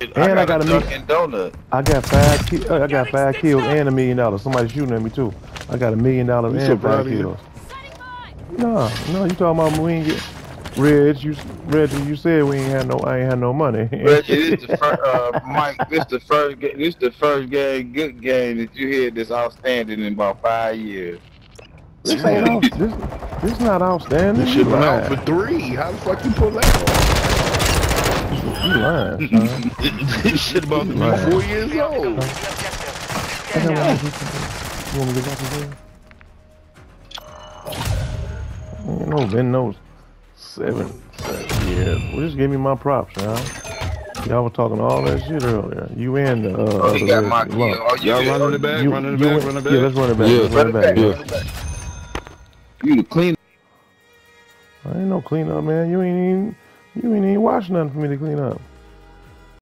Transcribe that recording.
And I I got got a a million- Dunkin' Donut. I got five. Ki- uh, I got five kills and a million dollars. Somebody shooting at me too. I got a million dollars You so and five you? kills. No, no, you talking about we ain't get. Reg, you Reggie, you said we ain't had no. I ain't had no money. Reggie, this the first, uh, Mike. This the first. This the first game, good game that you had that's outstanding in about five years. this ain't out, this, this not outstanding. This You shit went out for three. How the fuck you pull that You lying, son. this shit about to be four years old. I got one. You want me to get back in there? You know, been those seven, seven years. Well, just give me my props, y'all. Y'all were talking all that shit earlier. You and the uh, Oh, he got my lump. kill. Oh, you Y'all did- running it back, You- running it you back, running it back. Yeah, let's run it back. Yeah. let's run it back. Run yeah. it back. You the clean. I ain't no clean up, man. You ain't even, you ain't even watch nothing for me to clean up.